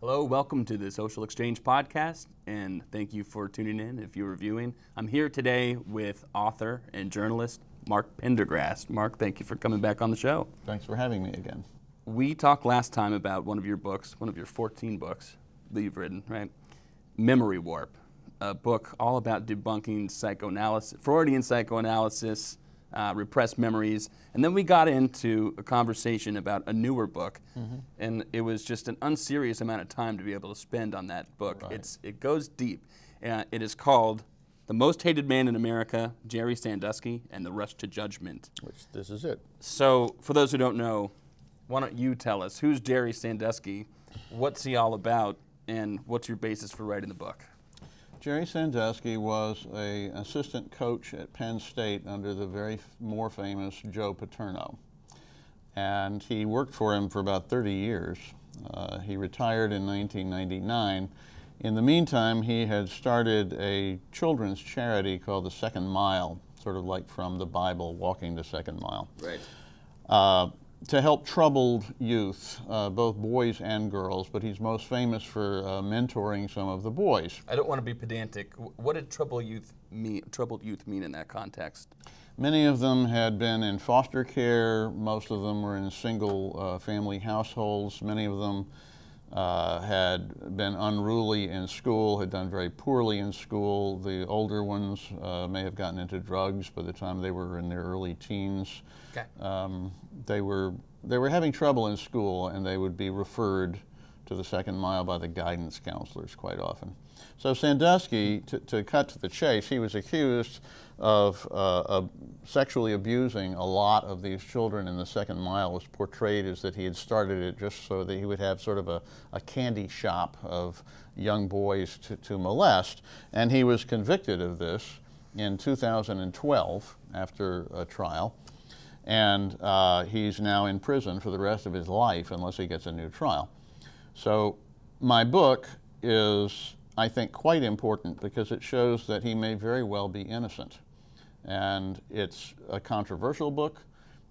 Hello, welcome to the Social Exchange Podcast, and thank you for tuning in if you're viewing. I'm here today with author and journalist Mark Pendergrast. Mark, thank you for coming back on the show. Thanks for having me again. We talked last time about one of your books, one of your 14 books that you've written, right? Memory Warp, a book all about debunking psychoanalysis, Freudian psychoanalysis, uh, repressed memories. And then we got into a conversation about a newer book, mm-hmm. and it was just an unserious amount of time to be able to spend on that book. Right. It's, it goes deep. Uh, it is called The Most Hated Man in America, Jerry Sandusky, and the Rush to Judgment. Which this is it. So, for those who don't know, why don't you tell us who's Jerry Sandusky, what's he all about, and what's your basis for writing the book? Jerry Sandusky was a assistant coach at Penn State under the very more famous Joe Paterno. And he worked for him for about 30 years. Uh, he retired in 1999. In the meantime, he had started a children's charity called the Second Mile, sort of like from the Bible, walking the second mile. Right. Uh, to help troubled youth, uh, both boys and girls, but he's most famous for uh, mentoring some of the boys. I don't want to be pedantic. What did troubled youth mean? Troubled youth mean in that context? Many of them had been in foster care. Most of them were in single uh, family households. Many of them uh, had been unruly in school, had done very poorly in school. The older ones uh, may have gotten into drugs by the time they were in their early teens. Okay. Um, they were they were having trouble in school, and they would be referred to the second mile by the guidance counselors quite often. So Sandusky, to, to cut to the chase, he was accused of, uh, sexually abusing a lot of these children in the second mile was portrayed as that he had started it just so that he would have sort of a, a candy shop of young boys to, to molest. And he was convicted of this in 2012 after a trial. And uh, he's now in prison for the rest of his life unless he gets a new trial. So my book is, I think, quite important because it shows that he may very well be innocent. And it's a controversial book,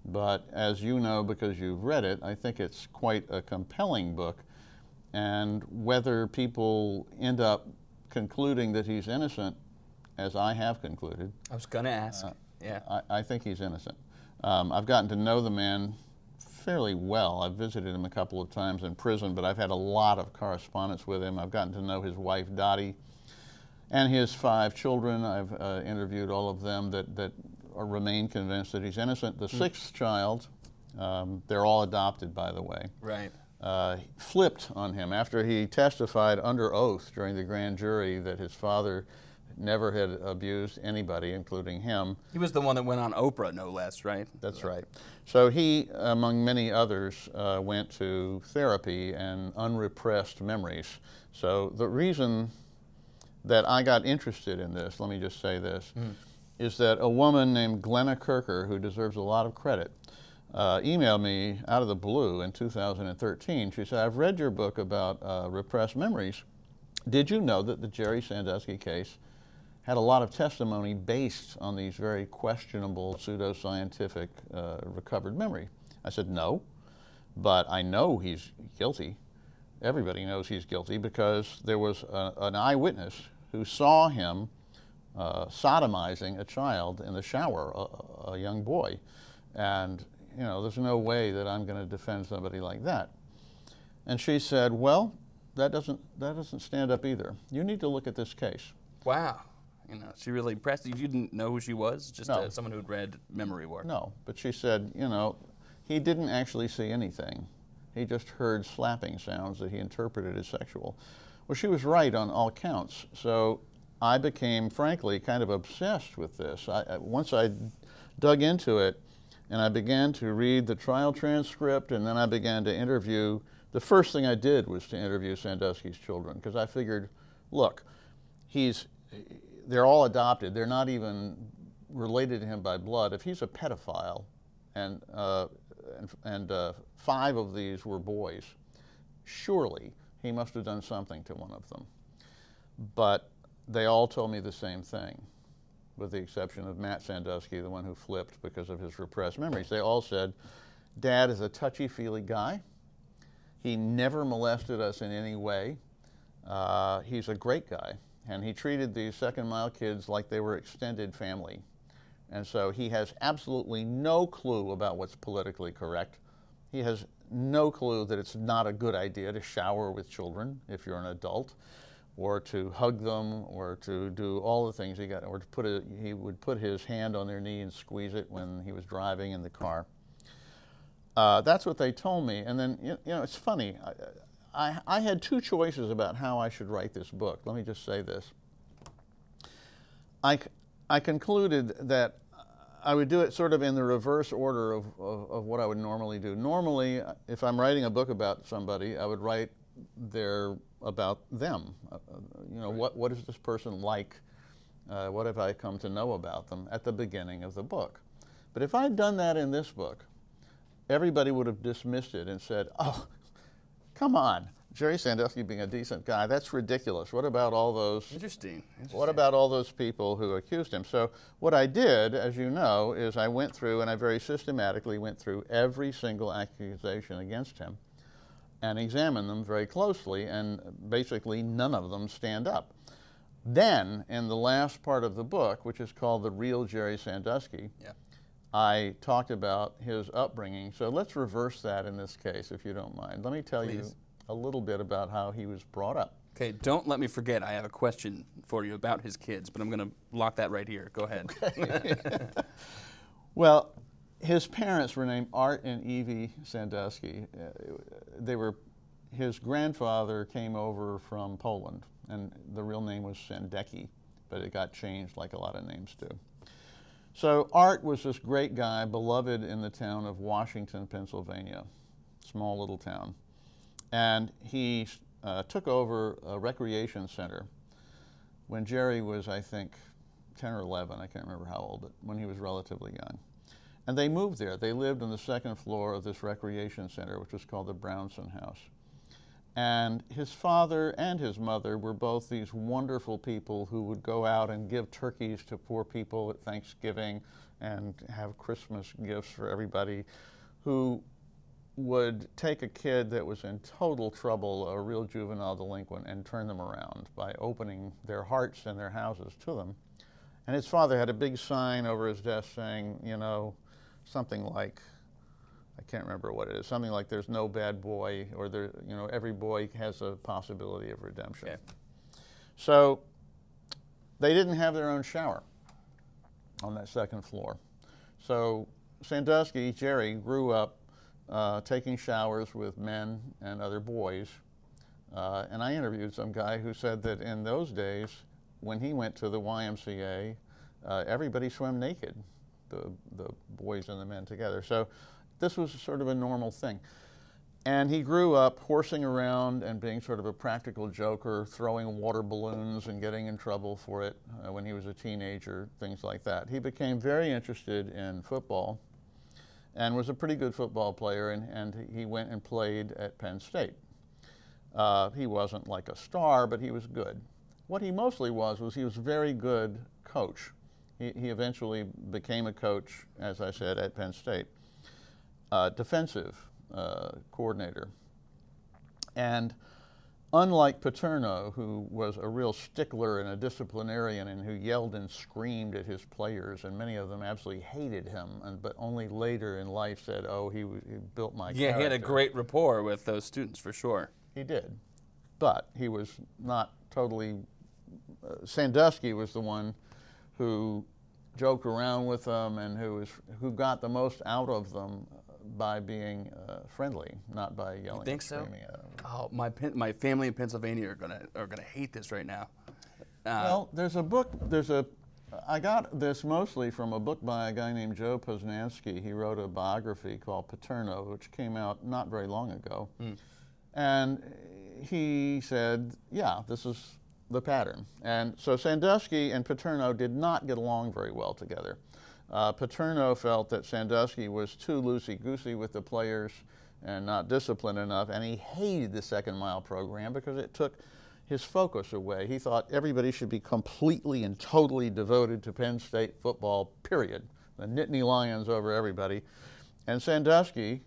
but as you know because you've read it, I think it's quite a compelling book. And whether people end up concluding that he's innocent, as I have concluded. I was going to ask. Uh, yeah. I, I, think he's innocent. Um, I've gotten to know the man fairly well. I've visited him a couple of times in prison, but I've had a lot of correspondence with him. I've gotten to know his wife, Dottie and his five children. I've uh, interviewed all of them that, that are, remain convinced that he's innocent. The mm. sixth child, um, they're all adopted, by the way. Right. Uh, flipped on him after he testified under oath during the grand jury that his father never had abused anybody, including him. He was the one that went on Oprah, no less, right? That's right. So he, among many others, uh, went to therapy and unrepressed memories. So the reason that I got interested in this, let me just say this, mm. is that a woman named Glenna Kirker, who deserves a lot of credit, uh, emailed me out of the blue in 2013. She said, I've read your book about uh, repressed memories. Did you know that the Jerry Sandusky case had a lot of testimony based on these very questionable pseudoscientific uh, recovered memory? I said, no, but I know he's guilty. Everybody knows he's guilty because there was a, an eyewitness who saw him uh, sodomizing a child in the shower, a, a, young boy. And, you know, there's no way that I'm going to defend somebody like that. And she said, well, that doesn't, that doesn't stand up either. You need to look at this case. Wow. You know, she really impressed you. You didn't know who she was, just no. uh, someone who'd read Memory Warp. No, but she said, you know, he didn't actually see anything. He just heard slapping sounds that he interpreted as sexual. Well, she was right on all counts. So I became, frankly, kind of obsessed with this. I, once I dug into it and I began to read the trial transcript and then I began to interview, the first thing I did was to interview Sandusky's children because I figured, look, he's, they're all adopted. They're not even related to him by blood. If he's a pedophile and, uh, and, and uh, five of these were boys, surely he must have done something to one of them. But they all told me the same thing, with the exception of Matt Sandusky, the one who flipped because of his repressed memories. They all said, Dad is a touchy-feely guy. He never molested us in any way. Uh, he's a great guy, and he treated these second mile kids like they were extended family. And so he has absolutely no clue about what's politically correct. He has no clue that it's not a good idea to shower with children if you're an adult, or to hug them, or to do all the things he got, or to put a, he would put his hand on their knee and squeeze it when he was driving in the car. Uh, that's what they told me. And then, you know, it's funny. I, I, I had two choices about how I should write this book. Let me just say this. I, I concluded that I would do it sort of in the reverse order of, of, of, what I would normally do. Normally, if I'm writing a book about somebody, I would write their about them. Uh, you know, right. what, what is this person like? Uh, what have I come to know about them at the beginning of the book? But if I'd done that in this book, everybody would have dismissed it and said, oh, come on. Jerry Sandusky being a decent guy, that's ridiculous. What about all those? Interesting. Interesting. What about all those people who accused him? So, what I did, as you know, is I went through and I very systematically went through every single accusation against him and examined them very closely, and basically none of them stand up. Then, in the last part of the book, which is called The Real Jerry Sandusky, yeah. I talked about his upbringing. So let's reverse that in this case, if you don't mind. Let me tell Please. you a little bit about how he was brought up. Okay, don't let me forget. I have a question for you about his kids, but I'm going to lock that right here. Go ahead. Okay. well, his parents were named Art and Evie Sandusky. They were his grandfather came over from Poland, and the real name was Sandecki, but it got changed like a lot of names do. So Art was this great guy, beloved in the town of Washington, Pennsylvania, small little town. And he uh, took over a recreation center when Jerry was, I think, 10 or 11. I can't remember how old, but when he was relatively young. And they moved there. They lived on the second floor of this recreation center, which was called the Brownson House. And his father and his mother were both these wonderful people who would go out and give turkeys to poor people at Thanksgiving and have Christmas gifts for everybody, who would take a kid that was in total trouble, a real juvenile delinquent, and turn them around by opening their hearts and their houses to them. And his father had a big sign over his desk saying, you know, something like, I can't remember what it is, something like there's no bad boy, or there, you know, every boy has a possibility of redemption. Okay. So they didn't have their own shower on that second floor. So Sandusky, Jerry, grew up uh, taking showers with men and other boys. Uh, and I interviewed some guy who said that in those days, when he went to the YMCA, uh, everybody swam naked, the, the boys and the men together. So this was sort of a normal thing. And he grew up horsing around and being sort of a practical joker, throwing water balloons and getting in trouble for it uh, when he was a teenager, things like that. He became very interested in football and was a pretty good football player, and, and he went and played at Penn State. Uh, he wasn't like a star, but he was good. What he mostly was was he was a very good coach. He, he eventually became a coach, as I said, at Penn State, uh, defensive uh, coordinator. And Unlike Paterno, who was a real stickler and a disciplinarian and who yelled and screamed at his players, and many of them absolutely hated him, and, but only later in life said, oh, he, he built my Yeah, character. he had a great rapport with those students for sure. He did. But he was not totally. Uh, Sandusky was the one who joked around with them and who, was, who got the most out of them by being uh, friendly, not by yelling. You think so? Oh, my my family in Pennsylvania are gonna are gonna hate this right now. Uh, well, there's a book. There's a. I got this mostly from a book by a guy named Joe Posnanski. He wrote a biography called Paterno, which came out not very long ago, mm. and he said, "Yeah, this is the pattern." And so Sandusky and Paterno did not get along very well together. Uh, Paterno felt that Sandusky was too loosey-goosey with the players and not disciplined enough, and he hated the second mile program because it took his focus away. He thought everybody should be completely and totally devoted to Penn State football, period. The Nittany Lions over everybody. And Sandusky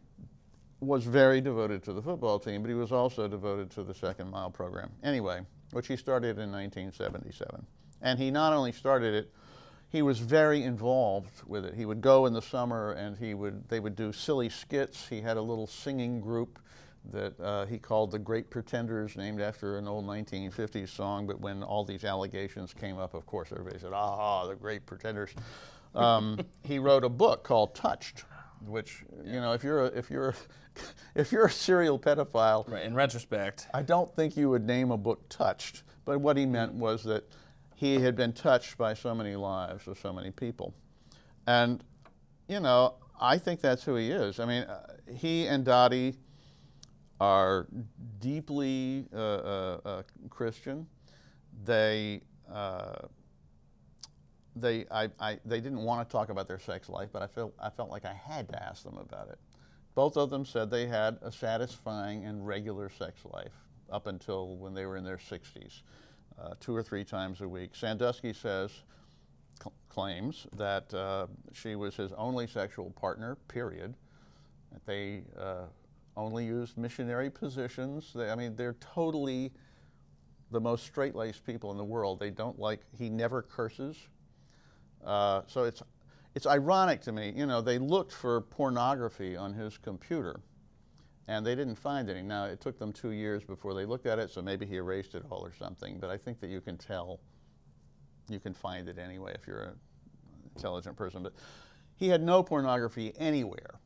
was very devoted to the football team, but he was also devoted to the second mile program. Anyway, which he started in 1977. And he not only started it, he was very involved with it. He would go in the summer and he would, they would do silly skits. He had a little singing group that uh, he called the Great Pretenders, named after an old 1950s song. But when all these allegations came up, of course, everybody said, ah, the Great Pretenders. Um, he wrote a book called Touched, which, you know, if you're a, if you're, if you're a serial pedophile, Right. In retrospect, I don't think you would name a book Touched. But what he meant was that he had been touched by so many lives of so many people. And, you know, I think that's who he is. I mean, uh, he and Dottie are deeply uh, uh, uh, Christian. They, uh, they, I, I, they didn't want to talk about their sex life, but I felt, I felt like I had to ask them about it. Both of them said they had a satisfying and regular sex life up until when they were in their 60s, uh, two or three times a week. Sandusky says, cl- claims that uh, she was his only sexual partner, period. That they uh, only used missionary positions. They, I mean, they're totally the most straight-laced people in the world. They don't like, he never curses. Uh, so it's, it's ironic to me, you know, they looked for pornography on his computer and they didn't find any. Now, it took them two years before they looked at it, so maybe he erased it all or something, but I think that you can tell, you can find it anyway if you're an intelligent person. But he had no pornography anywhere,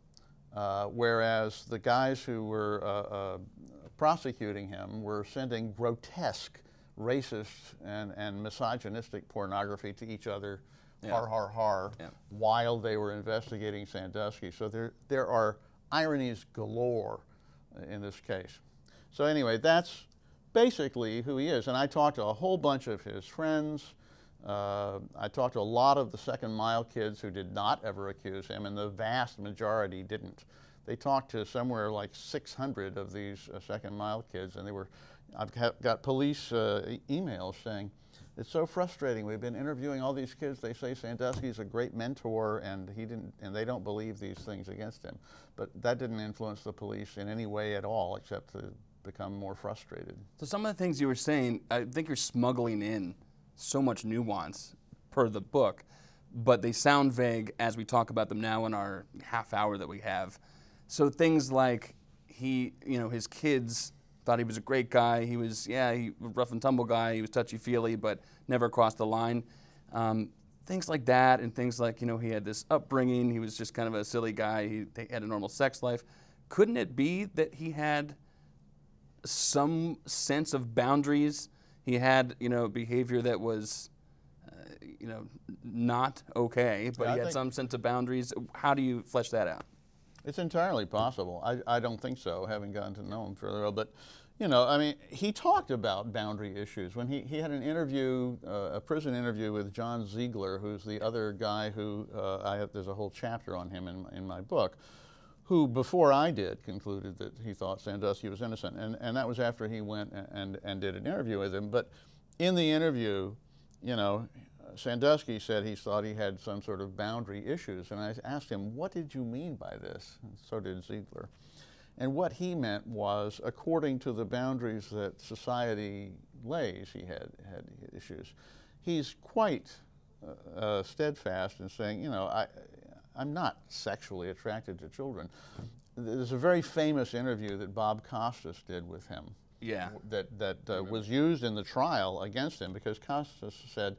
uh, whereas the guys who were uh, uh, prosecuting him were sending grotesque, racist, and, and misogynistic pornography to each other, Yeah. har, har, har, Yeah. while they were investigating Sandusky. So there, there are ironies galore in this case. So anyway, that's basically who he is. And I talked to a whole bunch of his friends. Uh, I talked to a lot of the second mile kids who did not ever accuse him, and the vast majority didn't. They talked to somewhere like 600 of these uh, second mile kids, and they were. I've got, police uh, e- emails saying, "It's so frustrating. We've been interviewing all these kids. They say Sandusky's a great mentor, and he didn't, and they don't believe these things against him. But that didn't influence the police in any way at all, except to become more frustrated." So some of the things you were saying, I think you're smuggling in so much nuance per the book, but they sound vague as we talk about them now in our half hour that we have. So things like he, you know, his kids thought he was a great guy. He was, yeah, he was rough and tumble guy. He was touchy feely, but never crossed the line. Um, things like that, and things like you know he had this upbringing. He was just kind of a silly guy. He, had a normal sex life. Couldn't it be that he had some sense of boundaries. He had, you know, behavior that was, uh, you know, not okay, but Yeah, he had some sense of boundaries. How do you flesh that out? It's entirely possible. I, I don't think so, having gotten to know him fairly well. But, you know, I mean, he talked about boundary issues. When he, he had an interview, uh, a prison interview with John Ziegler, who's the other guy who, uh, I have, there's a whole chapter on him in, in my book, who, before I did, concluded that he thought Sandusky was innocent. And, and that was after he went and, and, and did an interview with him. But in the interview, you know, Sandusky said he thought he had some sort of boundary issues. And I asked him, What did you mean by this? And so did Ziegler. And what he meant was, according to the boundaries that society lays, he had, had issues. He's quite uh, uh, steadfast in saying, you know, I, I'm not sexually attracted to children. There's a very famous interview that Bob Costas did with him Yeah. that, that uh, was used in the trial against him because Costas said,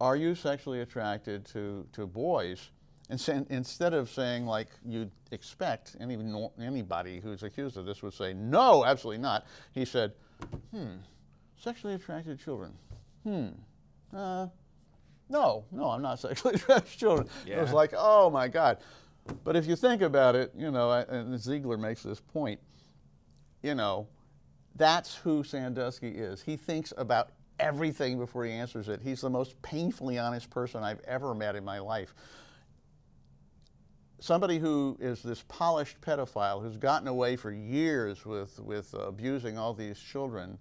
Are you sexually attracted to, to boys? And instead of saying, like you'd expect, any, nor- anybody who's accused of this would say, No, absolutely not. He said, Hmm, sexually attracted to children. Hmm, uh, no, no, I'm not sexually attracted to children. It was like, Oh my God. But if you think about it, you know, and Ziegler makes this point, you know, that's who Sandusky is. He thinks about everything before he answers it. He's the most painfully honest person I've ever met in my life. Somebody who is this polished pedophile who's gotten away for years with, with abusing all these children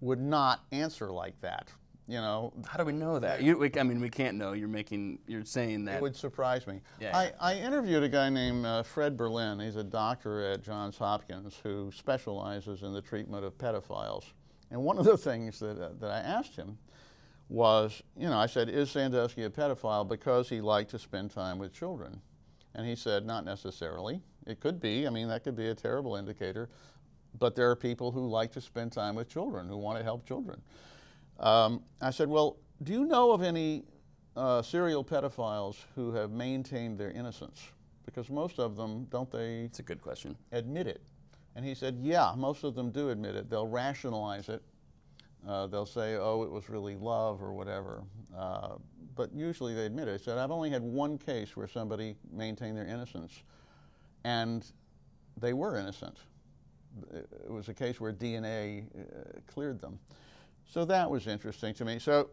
would not answer like that. you know, How do we know that? You, we, I mean, we can't know. You're making, you're saying that. it would surprise me. Yeah. I, I interviewed a guy named uh, Fred Berlin. He's a doctor at Johns Hopkins who specializes in the treatment of pedophiles. And one of the things that, uh, that I asked him was, you know, I said, is Sandusky a pedophile because he liked to spend time with children? And he said, not necessarily. It could be. I mean, that could be a terrible indicator. But there are people who like to spend time with children, who want to help children. Um, I said, well, do you know of any uh, serial pedophiles who have maintained their innocence? Because most of them, don't they It's a good question. admit it? And he said, yeah, most of them do admit it. They'll rationalize it. Uh, they'll say, oh, it was really love or whatever. Uh, but usually they admit it. He said, I've only had one case where somebody maintained their innocence, and they were innocent. It was a case where DNA uh, cleared them. So that was interesting to me. So,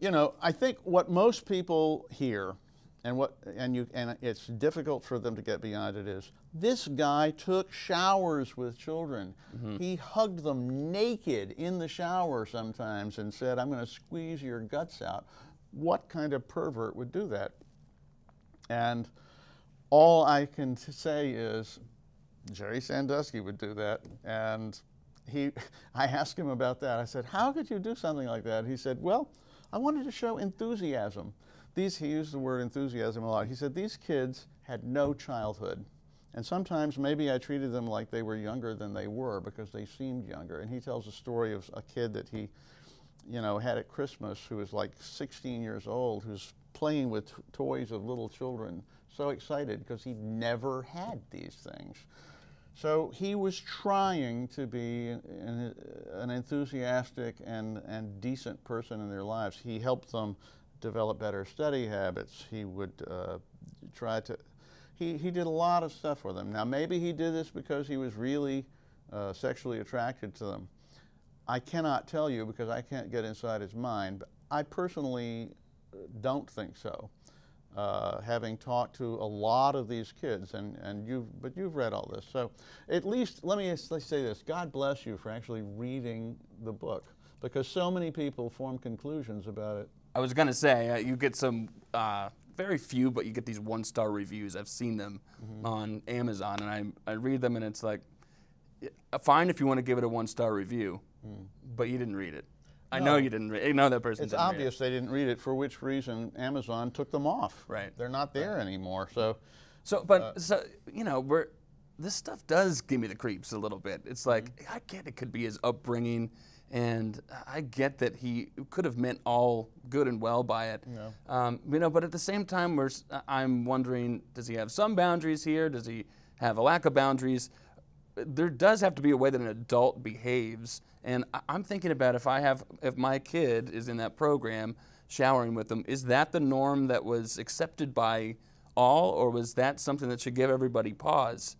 you know, I think what most people hear, and what and you and it's difficult for them to get beyond it is this guy took showers with children. Mm-hmm. He hugged them naked in the shower sometimes and said, "I'm going to squeeze your guts out." What kind of pervert would do that? And all I can t- say is Jerry Sandusky would do that. And he, I asked him about that. I said, How could you do something like that? He said, Well, I wanted to show enthusiasm. These, he used the word enthusiasm a lot. He said, These kids had no childhood. And sometimes maybe I treated them like they were younger than they were because they seemed younger. And he tells a story of a kid that he, you know, had at Christmas who was like 16 years old, who's playing with toys of little children, so excited because he never had these things. So he was trying to be an, an enthusiastic and, and decent person in their lives. He helped them develop better study habits. He would uh, try to, he, he did a lot of stuff for them. Now, maybe he did this because he was really uh, sexually attracted to them. I cannot tell you because I can't get inside his mind, but I personally don't think so. Uh, having talked to a lot of these kids, and, and you've, but you've read all this. So at least, let me let's say this God bless you for actually reading the book because so many people form conclusions about it. I was gonna say uh, you get some uh, very few, but you get these one star reviews. I've seen them mm-hmm. on Amazon, and I I read them, and it's like, uh, fine if you want to give it a one star review, mm. but you didn't read it. I know you didn't read. I know that person. It's didn't read it. obvious they didn't read it, for which reason Amazon took them off. Right. They're not there anymore. So, So, but uh, so you know, we're this stuff does give me the creeps a little bit. It's like mm-hmm. I get it could be his upbringing, and I get that he could have meant all good and well by it. Yeah. Um, you know, but at the same time, I'm wondering, does he have some boundaries here? Does he have a lack of boundaries? There does have to be a way that an adult behaves, and I'm thinking about if I have, if my kid is in that program, showering with them, is that the norm that was accepted by all, or was that something that should give everybody pause?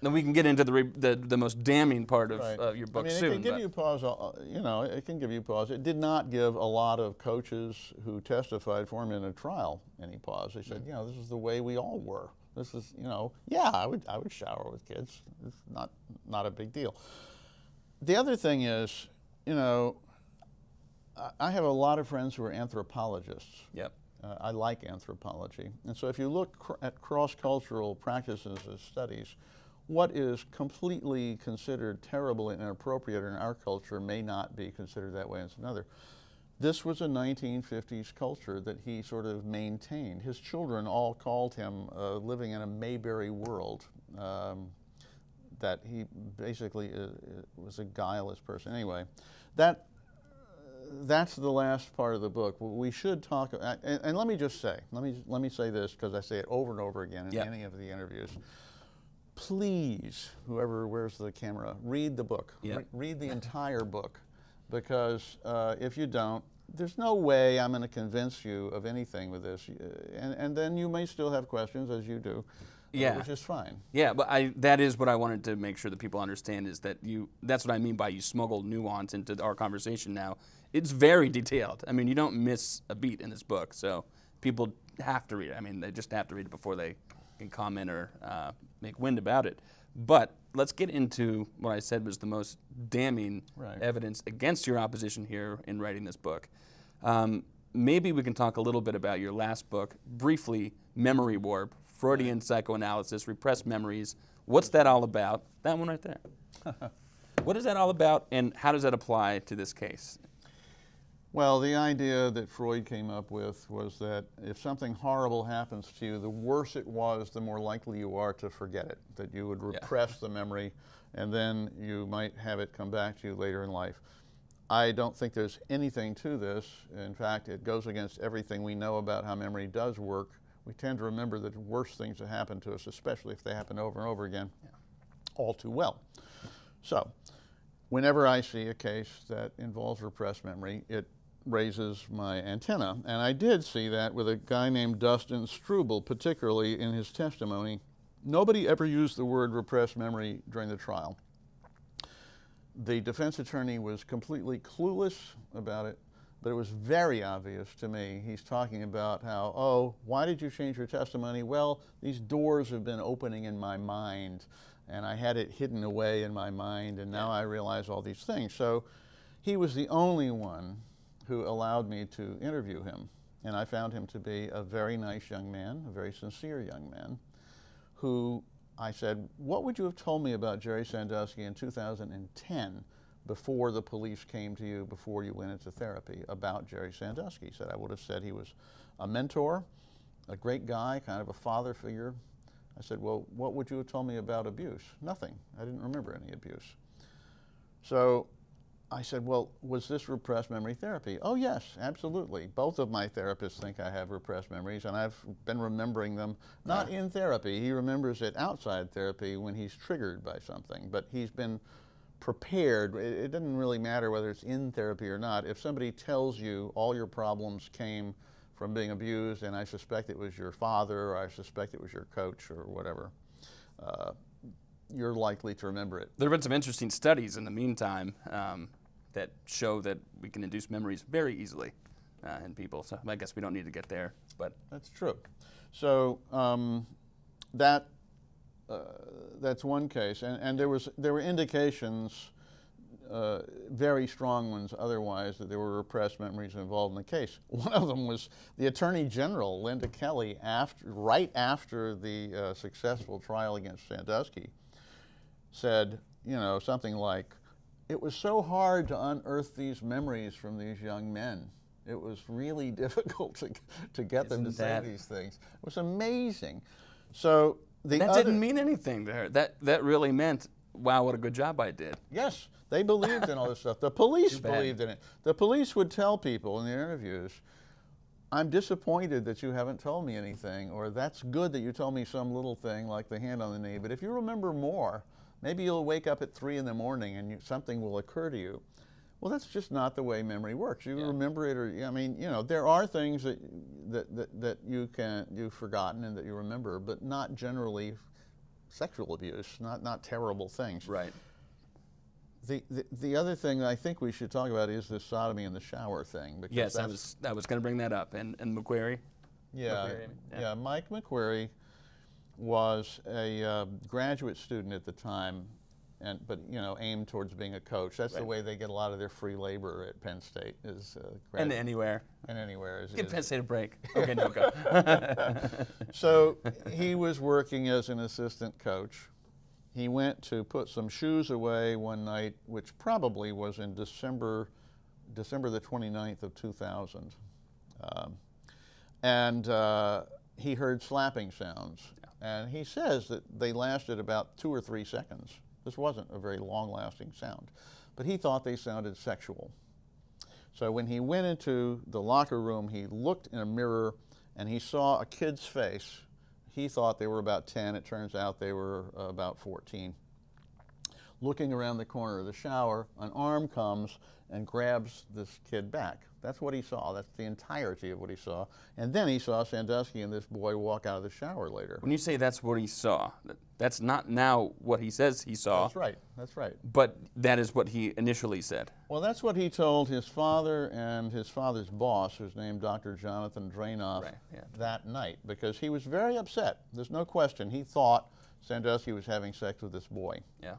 Then we can get into the re- the, the most damning part of Right. uh, your book I mean, soon. it can give but- you pause. uh, You know, it can give you pause. It did not give a lot of coaches who testified for him in a trial any pause. They Mm. said, you know, this is the way we all were. This is, you know, yeah, I would, I would shower with kids. It's not, not a big deal. The other thing is, you know, I- I have a lot of friends who are anthropologists. Yep. Uh, I like anthropology. And so if you look cr- at cross cultural practices as studies, what is completely considered terrible and inappropriate in our culture may not be considered that way in another. This was a 1950s culture that he sort of maintained. His children all called him uh, living in a Mayberry world. Um, that he basically uh, uh, was a guileless person. Anyway, that that's the last part of the book. We should talk, and, and let me just say, let me let me say this because I say it over and over again in Yeah. any of the interviews. Please, whoever wears the camera, read the book. Yeah. Re- read the entire book, because uh, if you don't, there's no way I'm going to convince you of anything with this, Uh, and and then you may still have questions as you do, uh, Yeah. which is fine. Yeah, but I that is what I wanted to make sure that people understand is that you that's what I mean by you smuggle nuance into our conversation now. It's very detailed. I mean, you don't miss a beat in this book. So people have to read it. I mean, they just have to read it before they can comment or uh, make wind about it. But let's get into what I said was the most damning Right. evidence against your opposition here in writing this book. Um, maybe we can talk a little bit about your last book, briefly, Memory Warp, Freudian Psychoanalysis, Repressed Memories. What's that all about? That one right there. what is that all about, and how does that apply to this case? Well, the idea that Freud came up with was that if something horrible happens to you, the worse it was, the more likely you are to forget it, that you would repress yeah. the memory and then you might have it come back to you later in life. I don't think there's anything to this. In fact, it goes against everything we know about how memory does work. We tend to remember the worst things that happen to us, especially if they happen over and over again, yeah. all too well. So, whenever I see a case that involves repressed memory, it raises my antenna. And I did see that with a guy named Dustin Struble, particularly in his testimony. Nobody ever used the word repressed memory during the trial. The defense attorney was completely clueless about it, but it was very obvious to me. He's talking about how, oh, why did you change your testimony? Well, these doors have been opening in my mind, and I had it hidden away in my mind, and now I realize all these things. So he was the only one who allowed me to interview him. And I found him to be a very nice young man, a very sincere young man, who I said, What would you have told me about Jerry Sandusky in 2010 before the police came to you, before you went into therapy about Jerry Sandusky? He said, I would have said he was a mentor, a great guy, kind of a father figure. I said, Well, what would you have told me about abuse? Nothing. I didn't remember any abuse. So I said, Well, was this repressed memory therapy? Oh, yes, absolutely. Both of my therapists think I have repressed memories, and I've been remembering them not in therapy. He remembers it outside therapy when he's triggered by something, but he's been prepared. It, it doesn't really matter whether it's in therapy or not. If somebody tells you all your problems came from being abused, and I suspect it was your father, or I suspect it was your coach, or whatever. Uh, you're likely to remember it. There have been some interesting studies in the meantime um, that show that we can induce memories very easily uh, in people. So I guess we don't need to get there, but that's true. So um, that uh, that's one case, and, and there was there were indications. Uh, very strong ones otherwise that there were repressed memories involved in the case. One of them was the Attorney General, Linda Kelly, after, right after the uh, successful trial against Sandusky, said, you know, something like, it was so hard to unearth these memories from these young men. It was really difficult to, to get Isn't them to say these things. It was amazing. So the that didn't mean anything there. That that really meant, wow, what a good job I did. Yes, they believed in all this stuff. The police believed in it. The police would tell people in the interviews, I'm disappointed that you haven't told me anything, or that's good that you told me some little thing like the hand on the knee, but if you remember more, Maybe you'll wake up at three in the morning and you, something will occur to you. Well, that's just not the way memory works. You yeah. remember it, or I mean, you know, there are things that, that that that you can you've forgotten and that you remember, but not generally sexual abuse, not not terrible things. Right. The, the, the other thing I think we should talk about is the sodomy in the shower thing. Because yes, I was I was going to bring that up. And and McQueary. Yeah, McQueary, yeah, yeah. Mike McQueary was a uh, graduate student at the time, and but you know aimed towards being a coach. That's right. the way they get a lot of their free labor at Penn State is uh, and anywhere and anywhere. Is, Give is, Penn State a break. Okay, no go. so he was working as an assistant coach. He went to put some shoes away one night, which probably was in December, December the 29th of 2000. Um, and uh, he heard slapping sounds. And he says that they lasted about two or three seconds. This wasn't a very long lasting sound. But he thought they sounded sexual. So when he went into the locker room, he looked in a mirror and he saw a kid's face. He thought they were about 10. It turns out they were uh, about 14. Looking around the corner of the shower, an arm comes and grabs this kid back. That's what he saw. That's the entirety of what he saw. And then he saw Sandusky and this boy walk out of the shower later. When you say that's what he saw, that's not now what he says he saw. That's right. That's right. But that is what he initially said. Well, that's what he told his father and his father's boss, who's named Dr. Jonathan Dranoff, right. yeah. that night because he was very upset. There's no question. He thought Sandusky was having sex with this boy. Yeah.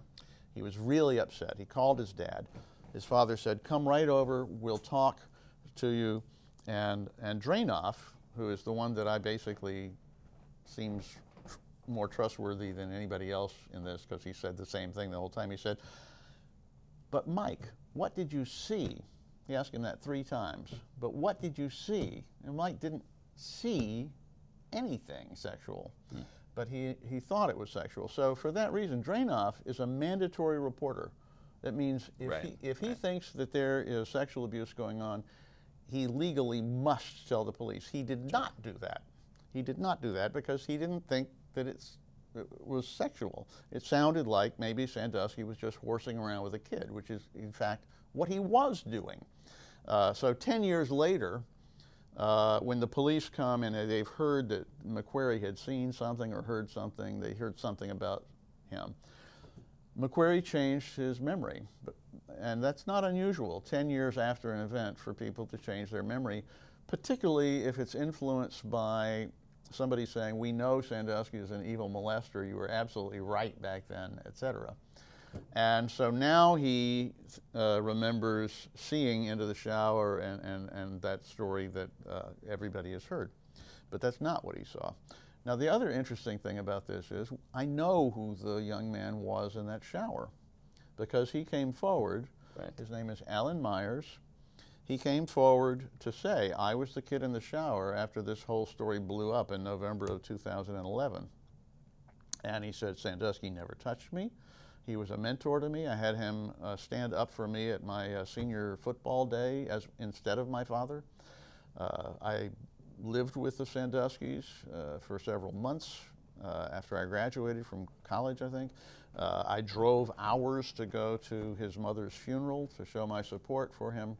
He was really upset. He called his dad. His father said, Come right over, we'll talk to you, and and Dranoff, who is the one that I basically seems more trustworthy than anybody else in this because he said the same thing the whole time. He said, "But Mike, what did you see?" He asked him that three times. But what did you see? And Mike didn't see anything sexual. Hmm. But he, he thought it was sexual. So for that reason, Dranoff is a mandatory reporter. That means if right. he, if he right. thinks that there is sexual abuse going on, he legally must tell the police. He did not do that. He did not do that because he didn't think that it's, it was sexual. It sounded like maybe Sandusky was just horsing around with a kid, which is, in fact, what he was doing. Uh, so 10 years later, uh, when the police come and they've heard that McQueary had seen something or heard something, they heard something about him. McQueary changed his memory, but, and that's not unusual, 10 years after an event for people to change their memory, particularly if it's influenced by somebody saying, we know Sandusky is an evil molester, you were absolutely right back then, etc. And so now he uh, remembers seeing into the shower and, and, and that story that uh, everybody has heard. But that's not what he saw. Now, the other interesting thing about this is I know who the young man was in that shower because he came forward. Right. His name is Alan Myers. He came forward to say, I was the kid in the shower after this whole story blew up in November of 2011. And he said, Sandusky never touched me. He was a mentor to me. I had him uh, stand up for me at my uh, senior football day as instead of my father. Uh, I lived with the Sanduskys uh, for several months uh, after I graduated from college, I think. Uh, I drove hours to go to his mother's funeral to show my support for him.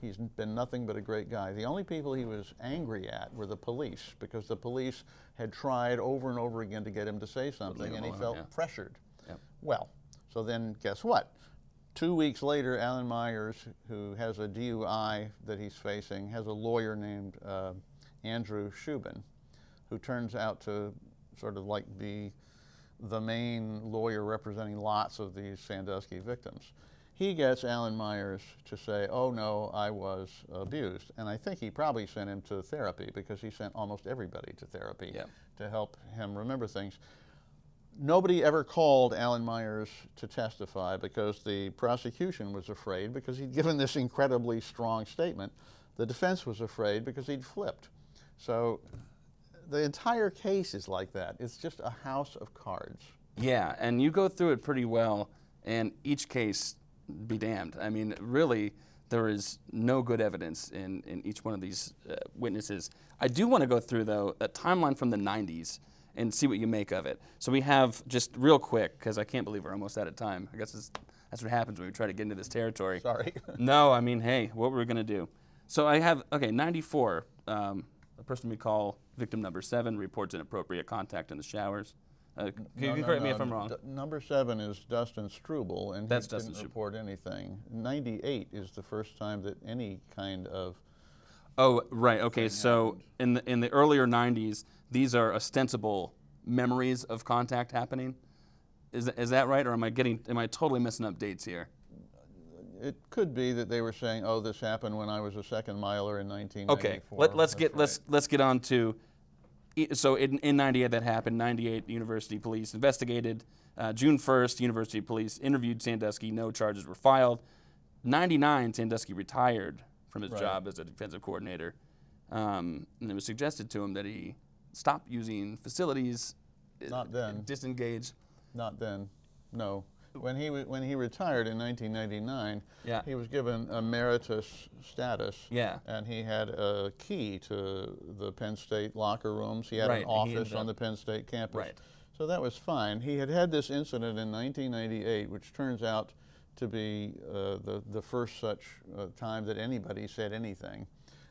He's been nothing but a great guy. The only people he was angry at were the police because the police had tried over and over again to get him to say something and he felt yeah. pressured. Yep. Well, so then guess what? Two weeks later, Alan Myers, who has a DUI that he's facing, has a lawyer named uh, Andrew Shubin, who turns out to sort of like be the main lawyer representing lots of these Sandusky victims. He gets Alan Myers to say, oh no, I was abused. And I think he probably sent him to therapy because he sent almost everybody to therapy yeah. to help him remember things nobody ever called Alan Myers to testify because the prosecution was afraid because he'd given this incredibly strong statement. The defense was afraid because he'd flipped. So the entire case is like that. It's just a house of cards. Yeah, and you go through it pretty well, and each case, be damned. I mean, really, there is no good evidence in, in each one of these uh, witnesses. I do want to go through, though, a timeline from the 90s and see what you make of it. So we have just real quick because I can't believe we're almost out of time. I guess that's what happens when we try to get into this territory. Sorry. no, I mean, hey, what were we gonna do? So I have okay, 94. Um, a person we call victim number seven reports inappropriate contact in the showers. Uh, can no, you correct no, me if I'm wrong? D number seven is Dustin Struble, and That's he Dustin didn't report anything. 98 is the first time that any kind of Oh, right. Okay. So in the in the earlier 90s, these are ostensible memories of contact happening. Is, is that right, or am I getting am I totally messing up dates here? It could be that they were saying, "Oh, this happened when I was a second miler in 1994." Okay, Let, us get right. let's let's get on to. So in, in 98 that happened. 98 University Police investigated. Uh, June 1st, University Police interviewed Sandusky. No charges were filed. 99 Sandusky retired from his right. job as a defensive coordinator, um, and it was suggested to him that he stop using facilities. Not then. Disengage. Not then. No. When he when he retired in 1999, yeah. he was given emeritus status. Yeah. And he had a key to the Penn State locker rooms. He had right. an office on the Penn State campus. Right. So that was fine. He had had this incident in 1998, which turns out to be uh, the, the first such uh, time that anybody said anything.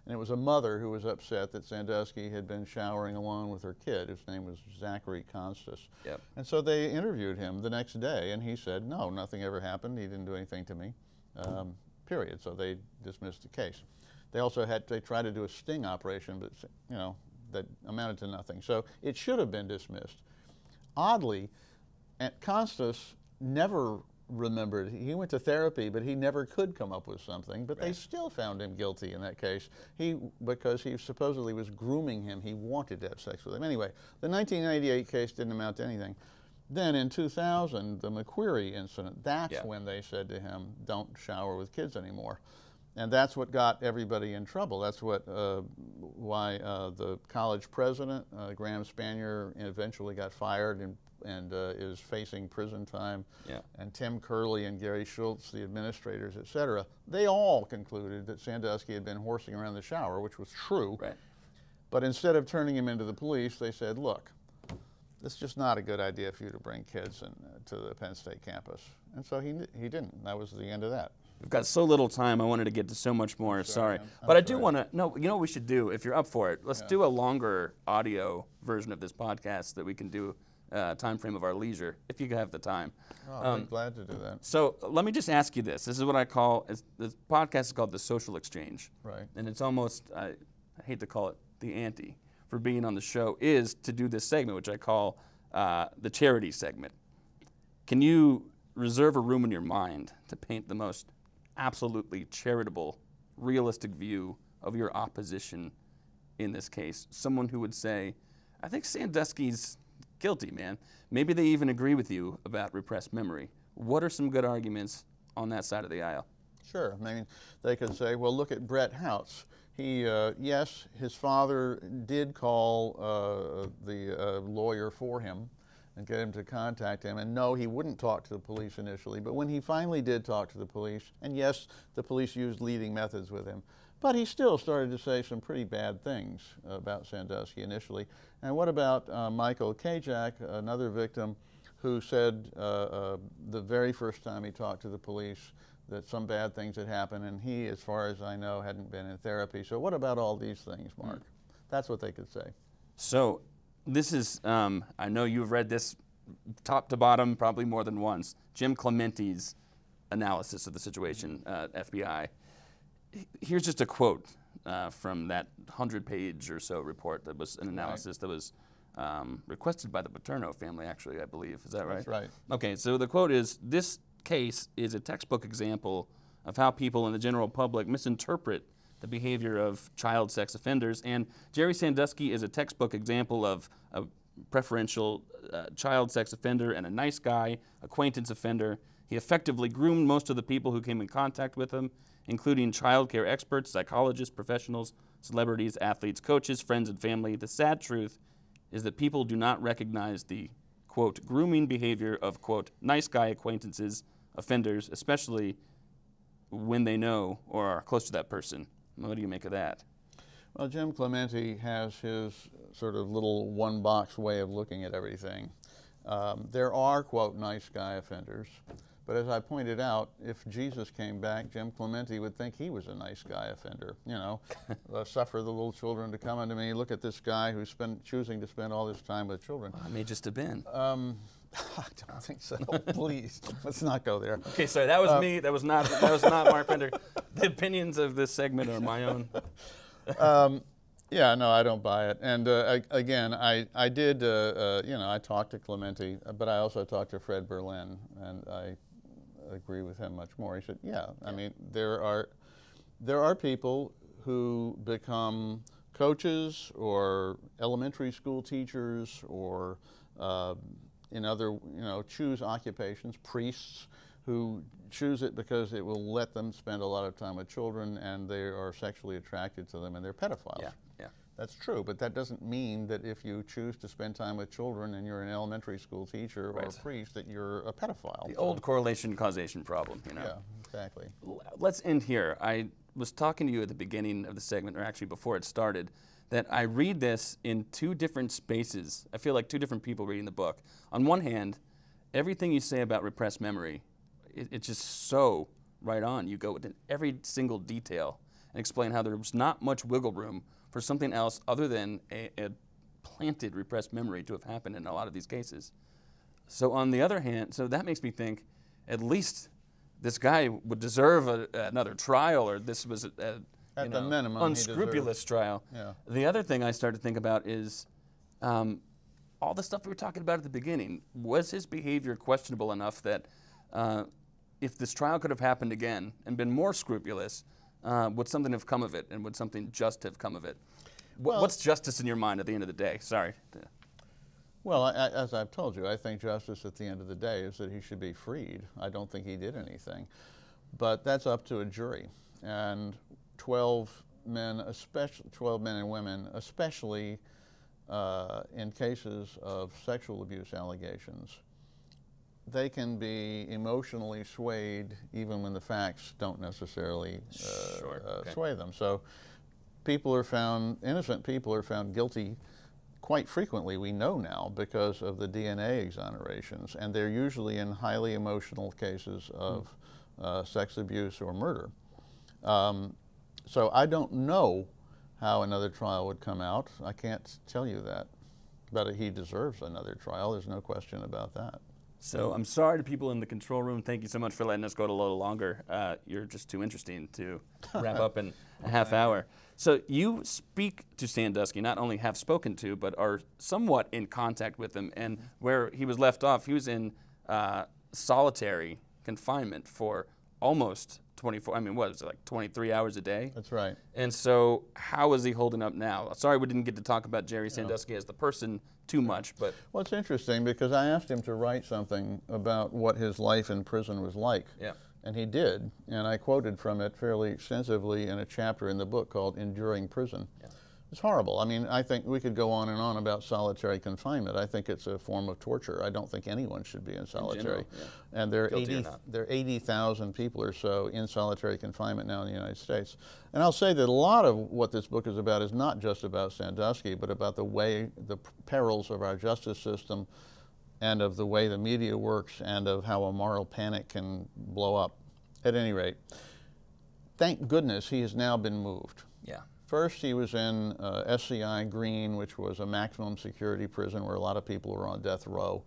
And it was a mother who was upset that Sandusky had been showering alone with her kid, whose name was Zachary Konstas. Yep. And so they interviewed him the next day, and he said, no, nothing ever happened. He didn't do anything to me, um, period. So they dismissed the case. They also had, they tried to do a sting operation, but, you know, that amounted to nothing. So it should have been dismissed. Oddly, Constas never remembered. He went to therapy, but he never could come up with something. But they still found him guilty in that case. He because he supposedly was grooming him. He wanted to have sex with him. Anyway, the 1998 case didn't amount to anything. Then in 2000, the McQueary incident. That's Yeah. when they said to him, "Don't shower with kids anymore." And that's what got everybody in trouble. That's what uh, why uh, the college president, uh, Graham Spanier, eventually got fired and, and uh, is facing prison time. Yeah. And Tim Curley and Gary Schultz, the administrators, et cetera, they all concluded that Sandusky had been horsing around the shower, which was true. Right. But instead of turning him into the police, they said, look, it's just not a good idea for you to bring kids in, uh, to the Penn State campus. And so he, he didn't. That was the end of that. We've got so little time. I wanted to get to so much more. Sorry, man. but I'm do want to. No, you know what we should do if you're up for it. Let's do a longer audio version of this podcast that we can do uh, time frame of our leisure if you have the time. Oh, Um, I'm be glad to do that. So let me just ask you this. This is what I call it's, this podcast is called the social exchange. Right. And it's almost I, I hate to call it the ante for being on the show is to do this segment which I call uh, the charity segment. Can you reserve a room in your mind to paint the most absolutely charitable, realistic view of your opposition in this case? Someone who would say, I think Sandusky's guilty, man. Maybe they even agree with you about repressed memory. What are some good arguments on that side of the aisle? Sure. I mean, they could say, well, look at Brett Houtz. He, uh, yes, his father did call uh, the uh, lawyer for him and get him to contact him. And no, he wouldn't talk to the police initially. But when he finally did talk to the police, and yes, the police used leading methods with him, but he still started to say some pretty bad things about Sandusky initially. And what about uh, Michael Kajak, another victim, who said uh, uh, the very first time he talked to the police that some bad things had happened, and he, as far as I know, hadn't been in therapy. So, what about all these things, Mark? That's what they could say. So, this is, um, I know you've read this top to bottom probably more than once. Jim Clemente's analysis of the situation at FBI. Here's just a quote uh, from that 100 page or so report that was an analysis that was um, requested by the Paterno family, actually, I believe. Is that right? That's right. Okay, so the quote is This case is a textbook example of how people in the general public misinterpret the behavior of child sex offenders. And Jerry Sandusky is a textbook example of a preferential uh, child sex offender and a nice guy, acquaintance offender. He effectively groomed most of the people who came in contact with him, including child care experts, psychologists, professionals, celebrities, athletes, coaches, friends, and family. The sad truth is that people do not recognize the quote grooming behavior of quote nice guy acquaintances, offenders, especially when they know or are close to that person. What do you make of that? Well, Jim Clemente has his sort of little one box way of looking at everything. Um, there are, quote, nice guy offenders. But as I pointed out, if Jesus came back, Jim Clemente would think he was a nice guy offender. You know, uh, suffer the little children to come unto me. Look at this guy who's spend, choosing to spend all this time with children. I may just have been. Um, I don't think so. Please, let's not go there. okay, sorry, that was me. That was not that was not Mark Pender. The opinions of this segment are my own. Yeah, no, I don't buy it. And uh, I, again, I, I did, uh, uh, you know, I talked to Clemente, but I also talked to Fred Berlin, and I agree with him much more. He said, yeah, I mean, there are, there are people who become coaches or elementary school teachers or uh, in other, you know, choose occupations, priests who choose it because it will let them spend a lot of time with children and they are sexually attracted to them and they're pedophiles. Yeah, yeah. That's true, but that doesn't mean that if you choose to spend time with children and you're an elementary school teacher or a priest that you're a pedophile. The old correlation causation problem, you know. Yeah, exactly. Let's end here. I was talking to you at the beginning of the segment, or actually before it started, that I read this in two different spaces. I feel like two different people reading the book. On one hand, everything you say about repressed memory, it, it's just so right on. You go into every single detail and explain how there was not much wiggle room for something else other than a, a planted repressed memory to have happened in a lot of these cases. So on the other hand, so that makes me think, at least this guy would deserve a, another trial, or this was a, a At you the know, minimum, unscrupulous trial. Yeah. The other thing I started to think about is um, all the stuff we were talking about at the beginning. Was his behavior questionable enough that uh, if this trial could have happened again and been more scrupulous, uh, would something have come of it, and would something just have come of it? Well- What's justice in your mind at the end of the day? Sorry. Well, I, I- as I've told you, I think justice at the end of the day is that he should be freed. I don't think he did anything. But that's up to a jury. And 12 men, especially 12 men and women, especially uh, in cases of sexual abuse allegations, they can be emotionally swayed even when the facts don't necessarily uh, Sure, uh, okay. sway them. So people are found, innocent people are found guilty quite frequently, we know now, because of the DNA exonerations. And they're usually in highly emotional cases of uh, sex abuse or murder. Um, so I don't know how another trial would come out. I can't tell you that. But he deserves another trial, there's no question about that. So I'm sorry to people in the control room. Thank you so much for letting us go a little longer. Uh, you're just too interesting to wrap up in a half hour. So you speak to Sandusky, not only have spoken to, but are somewhat in contact with him. And where he was left off, he was in uh, solitary confinement for almost 24. I mean, what was it like 23 hours a day? That's right. And so, how is he holding up now? Sorry, we didn't get to talk about Jerry Sandusky as the person too much, but Well, it's interesting because I asked him to write something about what his life in prison was like. Yeah. And he did. And I quoted from it fairly extensively in a chapter in the book called Enduring Prison. Yeah. It's horrible. I mean, I think we could go on and on about solitary confinement. I think it's a form of torture. I don't think anyone should be in solitary. yeah. And there are, Guilty 80, there are 80,000 people or so in solitary confinement now in the United States. And I'll say that a lot of what this book is about is not just about Sandusky, but about the way, the perils of our justice system and of the way the media works and of how a moral panic can blow up. At any rate, thank goodness he has now been moved. yeah. First, he was in uh, SCI Greene, which was a maximum security prison where a lot of people were on death row.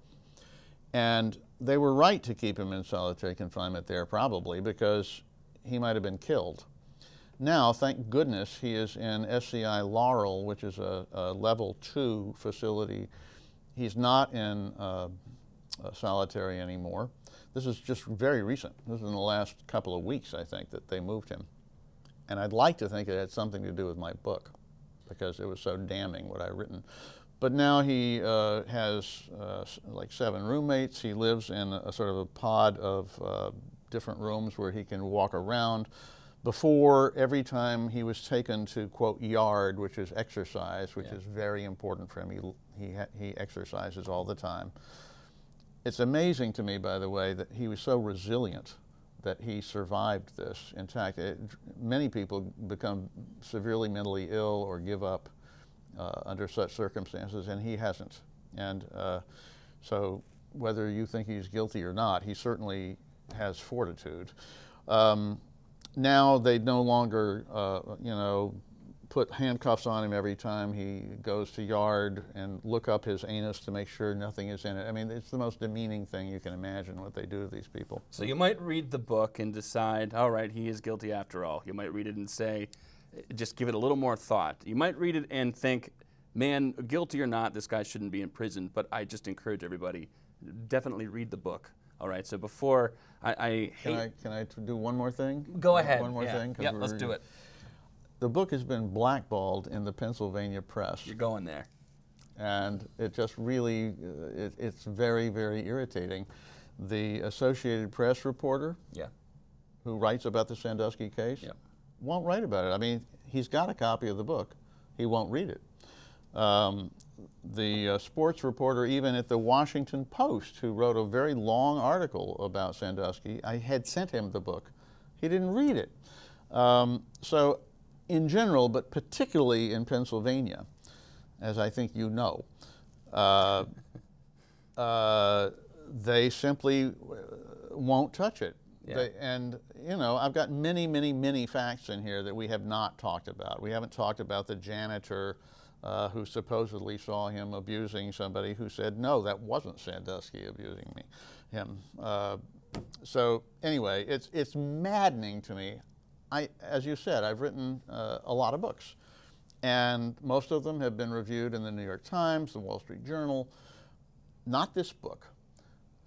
And they were right to keep him in solitary confinement there, probably, because he might have been killed. Now, thank goodness, he is in SCI Laurel, which is a, a level two facility. He's not in uh, solitary anymore. This is just very recent. This is in the last couple of weeks, I think, that they moved him. And I'd like to think it had something to do with my book because it was so damning what I'd written. But now he uh, has uh, like seven roommates. He lives in a, sort of a pod of uh, different rooms where he can walk around. Before, every time he was taken to quote yard, which is exercise, which Yeah. is very important for him, he, he, he exercises all the time. It's amazing to me, by the way, that he was so resilient that he survived this intact. Many people become severely mentally ill or give up uh, under such circumstances, and he hasn't. And uh, so, whether you think he's guilty or not, he certainly has fortitude. Um, now they no longer, uh, you know, put handcuffs on him every time he goes to yard and look up his anus to make sure nothing is in it. I mean, it's the most demeaning thing you can imagine what they do to these people. So you might read the book and decide, all right, he is guilty after all. You might read it and say, just give it a little more thought. You might read it and think, man, guilty or not, this guy shouldn't be in prison. But I just encourage everybody, definitely read the book. All right. So before I, I Can I can I do one more thing? go ahead. One more yeah. thing. Yeah, let's do it. The book has been blackballed in the Pennsylvania press. You're going there. and it just really uh, it, it's very very irritating the associated press reporter Yeah. who writes about the sandusky case Yep. won't write about it i mean he's got a copy of the book he won't read it um, the uh, sports reporter even at the washington post who wrote a very long article about sandusky i had sent him the book he didn't read it um, so in general but particularly in pennsylvania as I think you know, uh, uh, they simply won't touch it. Yeah. They, and, you know, I've got many, many, many facts in here that we have not talked about. We haven't talked about the janitor uh, who supposedly saw him abusing somebody who said, no, that wasn't Sandusky abusing me, him. Uh, so, anyway, it's, it's maddening to me. I, as you said, I've written uh, a lot of books and most of them have been reviewed in the New York Times, the Wall Street Journal. Not this book.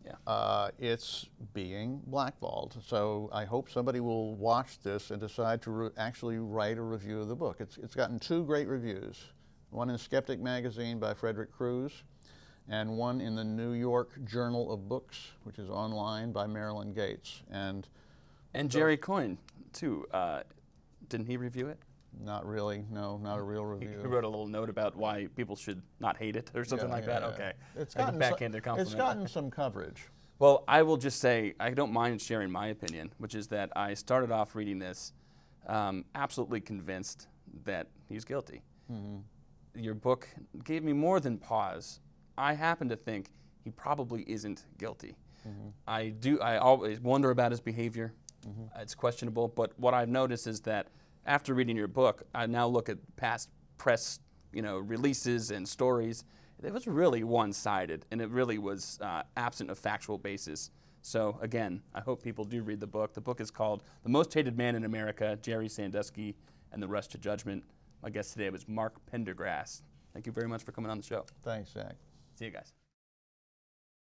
Yeah. uh, it's being blackballed. So I hope somebody will watch this and decide to actually write a review of the book. It's, it's gotten two great reviews one in Skeptic Magazine by Frederick Crews, and one in the New York Journal of Books, which is online by Marilyn Gates. And And Jerry Coyne, too. Uh, didn't he review it? not really, no, not a real review. He wrote a little note about why people should not hate it or something Yeah, like yeah, that. yeah. Okay. It's Like gotten, backhanded some, compliment. it's gotten some coverage. Well, I will just say I don't mind sharing my opinion, which is that I started off reading this um, absolutely convinced that he's guilty. Your book gave me more than pause. I happen to think he probably isn't guilty. I do. I always wonder about his behavior. It's questionable, but what I've noticed is that after reading your book, I now look at past press, you know, releases and stories. It was really one-sided, and it really was uh, absent of factual basis. So again, I hope people do read the book. The book is called "The Most Hated Man in America: Jerry Sandusky and the Rush to Judgment." My guest today was Mark Pendergrast. Thank you very much for coming on the show. Thanks, Zach. See you guys.